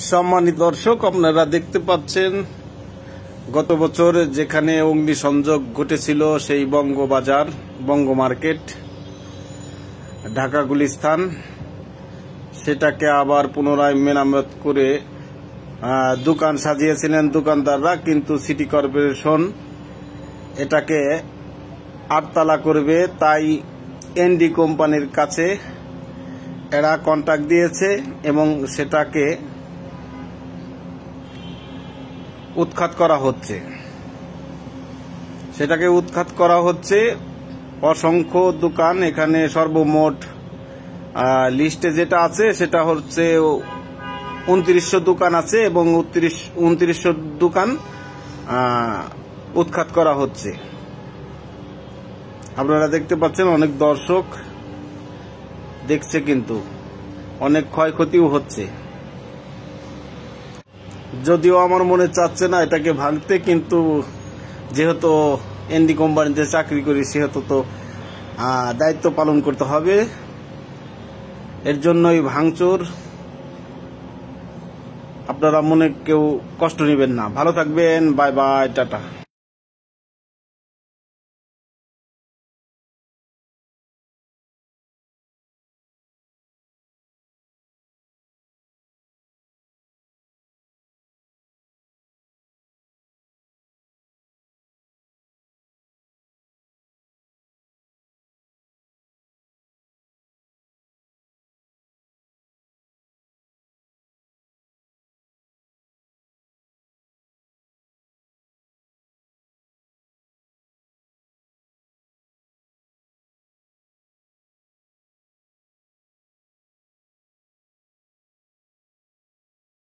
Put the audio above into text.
সম্মানিত দর্শক, আপনারা দেখতে পাচ্ছেন, গত বছর যেখানে অগ্নিসংযোগ ঘটেছিল সেই বঙ্গবাজার বঙ্গ মার্কেট ঢাকা গুলিস্তান। সেটাকে আবার পুনরায় মেরামত করে দোকান সাজিয়েছিলেন দোকানদাররা, কিন্তু সিটি কর্পোরেশন এটাকে আটতলা করবে। তাই এনডি কোম্পানির কাছে এরা কন্ট্যাক্ট দিয়েছে এবং সেটাকে উৎখাত করা হচ্ছে। সেটাকে উৎখাত করা হচ্ছে অসংখ্য দোকান, এখানে সর্বমোট লিস্টে যেটা আছে সেটা হচ্ছে উনত্রিশশো দোকান আছে এবং উনত্রিশশো দোকান উৎখাত করা হচ্ছে। আপনারা দেখতে পাচ্ছেন অনেক দর্শক দেখছে কিন্তু, অনেক ক্ষয়ক্ষতিও হচ্ছে। যদিও আমার মনে চাচ্ছে না এটাকে ভাঙতে, কিন্তু যেহেতু এনডি কোম্পানিতে চাকরি করি, সেহেতু তো দায়িত্ব পালন করতে হবে। এর জন্যই ভাঙচুর। আপনারা মনে কেউ কষ্ট নেবেন না। ভালো থাকবেন, বাই বাই, টাটা।